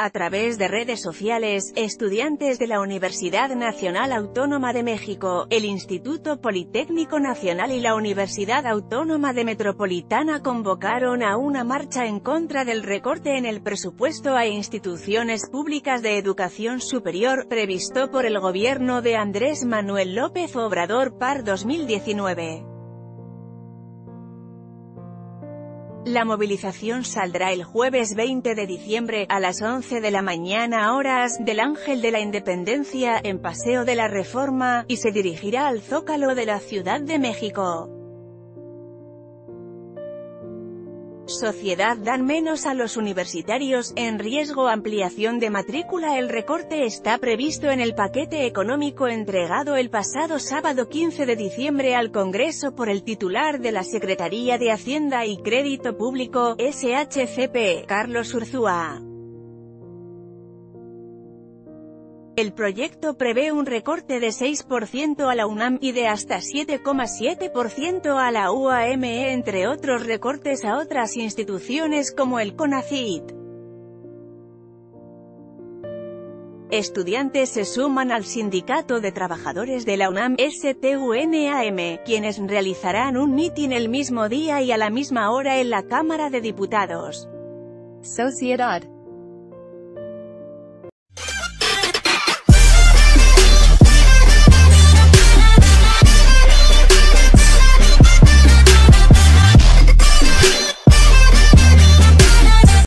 A través de redes sociales, estudiantes de la Universidad Nacional Autónoma de México, el Instituto Politécnico Nacional y la Universidad Autónoma de Metropolitana convocaron a una marcha en contra del recorte en el presupuesto a instituciones públicas de educación superior, previsto por el gobierno de Andrés Manuel López Obrador PAR 2019. La movilización saldrá el jueves 20 de diciembre, a las 11 de la mañana horas, del Ángel de la Independencia, en Paseo de la Reforma, y se dirigirá al Zócalo de la Ciudad de México. Sociedad dan menos a los universitarios, en riesgo ampliación de matrícula El recorte está previsto en el paquete económico entregado el pasado sábado 15 de diciembre al Congreso por el titular de la Secretaría de Hacienda y Crédito Público, SHCP, Carlos Urzúa. El proyecto prevé un recorte de 6% a la UNAM y de hasta 7,7% a la UAME entre otros recortes a otras instituciones como el CONACYT. Estudiantes se suman al Sindicato de Trabajadores de la UNAM STUNAM, quienes realizarán un mitin el mismo día y a la misma hora en la Cámara de Diputados. Sociedad